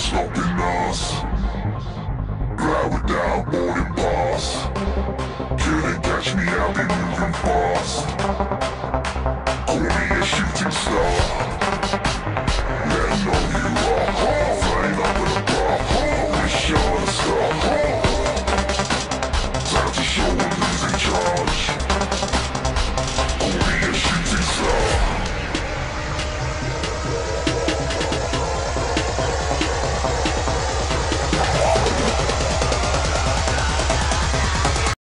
stopping us Glide without boarding pass. Couldn't catch me, I'll be moving fast.